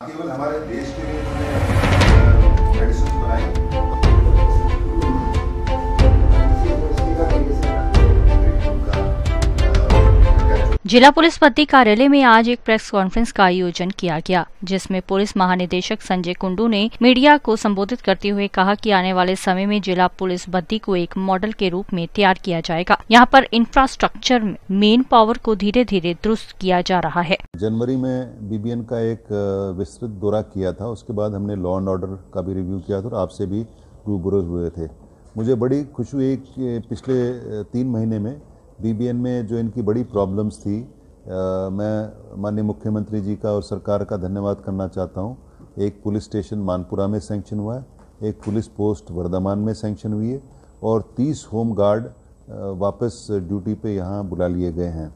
केवल हमारे देश के लिए जिला पुलिस पति कार्यालय में आज एक प्रेस कॉन्फ्रेंस का आयोजन किया गया, जिसमें पुलिस महानिदेशक संजय कुंडू ने मीडिया को संबोधित करते हुए कहा कि आने वाले समय में जिला पुलिस बद्दी को एक मॉडल के रूप में तैयार किया जाएगा। यहाँ पर इंफ्रास्ट्रक्चर मेन पावर को धीरे धीरे दुरुस्त किया जा रहा है। जनवरी में बीबीएन का एक विस्तृत दौरा किया था। उसके बाद हमने लॉ एंड ऑर्डर का भी रिव्यू किया था और आपसे भी रूबरू हुए थे। मुझे बड़ी खुशी हुई पिछले तीन महीने में बीबीएन में जो इनकी बड़ी प्रॉब्लम्स थी अ, मैं माननीय मुख्यमंत्री जी का और सरकार का धन्यवाद करना चाहता हूँ। एक पुलिस स्टेशन मानपुरा में सेंक्शन हुआ है एक पुलिस पोस्ट वर्धमान में सेंक्शन हुई है और 30 होम गार्ड वापस ड्यूटी पे यहाँ बुला लिए गए हैं।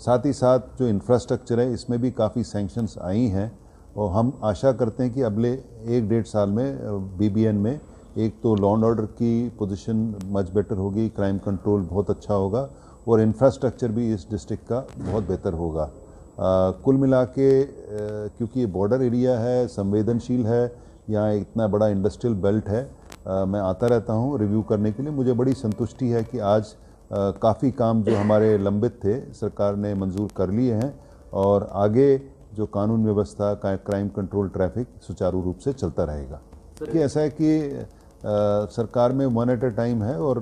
साथ ही साथ जो इंफ्रास्ट्रक्चर है इसमें भी काफ़ी सैंक्शंस आई हैं और हम आशा करते हैं कि अगले एक डेढ़ साल में बीबीएन में एक तो लॉ एंड ऑर्डर की पोजीशन मच बेटर होगी क्राइम कंट्रोल बहुत अच्छा होगा और इंफ्रास्ट्रक्चर भी इस डिस्ट्रिक्ट का बहुत बेहतर होगा। आ, कुल मिला के क्योंकि ये बॉर्डर एरिया है संवेदनशील है यहाँ इतना बड़ा इंडस्ट्रियल बेल्ट है अ, मैं आता रहता हूँ रिव्यू करने के लिए। मुझे बड़ी संतुष्टि है कि आज काफ़ी काम जो हमारे लंबित थे सरकार ने मंजूर कर लिए हैं और आगे जो कानून व्यवस्था का क्राइम कंट्रोल ट्रैफ़िक सुचारू रूप से चलता रहेगा। कि ऐसा है कि सरकार में वन एट ए टाइम है और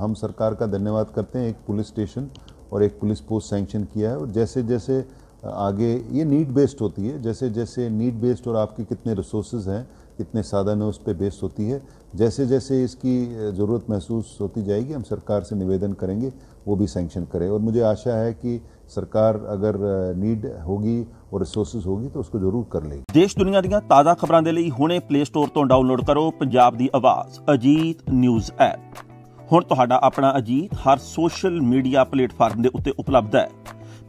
हम सरकार का धन्यवाद करते हैं। एक पुलिस स्टेशन और एक पुलिस पोस्ट सैंक्शन किया है और जैसे जैसे आगे ये नीड बेस्ड होती है जैसे जैसे नीड बेस्ड और आपके कितने रिसोर्सेज हैं कितने साधन है उस पर बेस्ड होती है जैसे जैसे इसकी अ, ज़रूरत महसूस होती जाएगी हम सरकार से निवेदन करेंगे वो भी सैंक्शन करें और मुझे आशा है कि सरकार अगर नीड होगी और रिसोर्सेज होगी तो उसको ज़रूर कर लेगी ਦੇਸ਼ ਦੁਨੀਆ ਦੀਆਂ ਤਾਜ਼ਾ ਖਬਰਾਂ ਦੇ ਲਈ ਹੁਣੇ ਪਲੇ ਸਟੋਰ ਤੋਂ ਡਾਊਨਲੋਡ ਕਰੋ ਪੰਜਾਬ ਦੀ ਆਵਾਜ਼ ਅਜੀਤ ਨਿਊਜ਼ ਐਪ ਹੁਣ ਤੁਹਾਡਾ ਆਪਣਾ ਅਜੀਤ ਹਰ ਸੋਸ਼ਲ ਮੀਡੀਆ ਪਲੇਟਫਾਰਮ ਦੇ ਉੱਤੇ ਉਪਲਬਧ ਹੈ